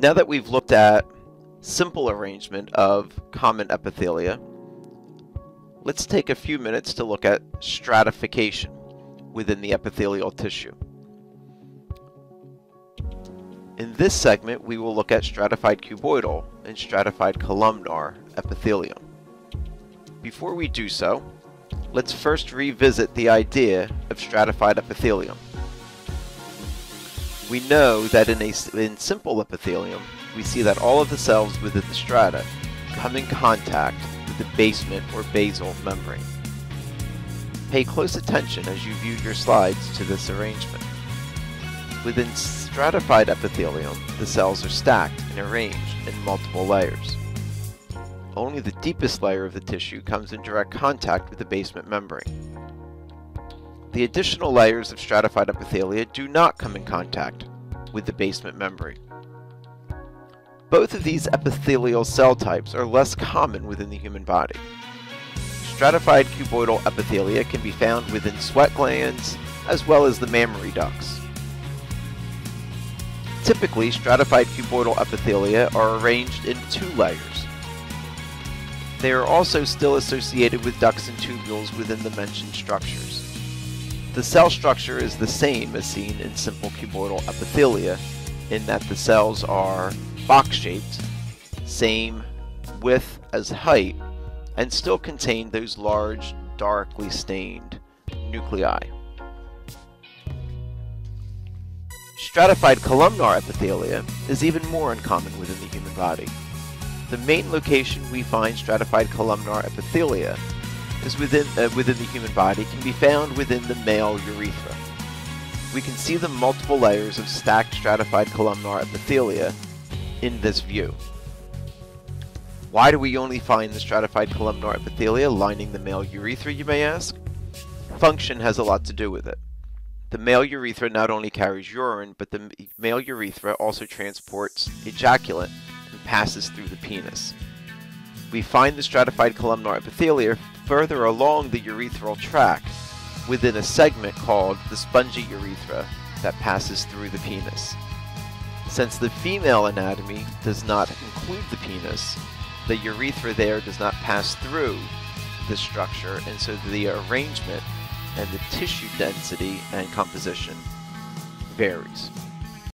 Now that we've looked at simple arrangement of common epithelia, let's take a few minutes to look at stratification within the epithelial tissue. In this segment, we will look at stratified cuboidal and stratified columnar epithelium. Before we do so, let's first revisit the idea of stratified epithelium. We know that in, a, in simple epithelium, we see that all of the cells within the strata come in contact with the basement or basal membrane. Pay close attention as you view your slides to this arrangement. Within stratified epithelium, the cells are stacked and arranged in multiple layers. Only the deepest layer of the tissue comes in direct contact with the basement membrane. The additional layers of stratified epithelia do not come in contact with the basement membrane. Both of these epithelial cell types are less common within the human body. Stratified cuboidal epithelia can be found within sweat glands as well as the mammary ducts. Typically, stratified cuboidal epithelia are arranged in two layers. They are also still associated with ducts and tubules within the mentioned structures. The cell structure is the same as seen in simple cuboidal epithelia, in that the cells are box-shaped, same width as height, and still contain those large, darkly stained nuclei. Stratified columnar epithelia is even more uncommon within the human body. The main location we find stratified columnar epithelia is within, uh, within the human body can be found within the male urethra. We can see the multiple layers of stacked stratified columnar epithelia in this view. Why do we only find the stratified columnar epithelia lining the male urethra, you may ask? Function has a lot to do with it. The male urethra not only carries urine, but the male urethra also transports ejaculate and passes through the penis. We find the stratified columnar epithelia further along the urethral tract within a segment called the spongy urethra that passes through the penis. Since the female anatomy does not include the penis, the urethra there does not pass through this structure, and so the arrangement and the tissue density and composition varies.